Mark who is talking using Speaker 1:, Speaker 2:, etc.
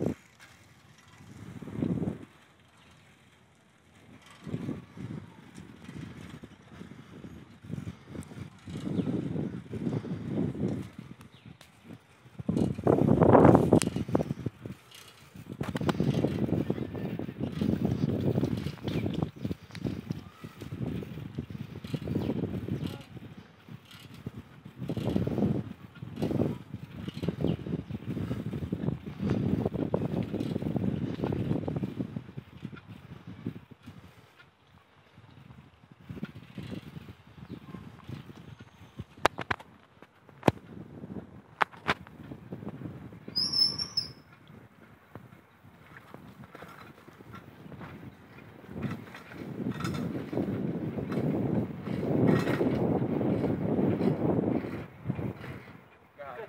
Speaker 1: you. Right,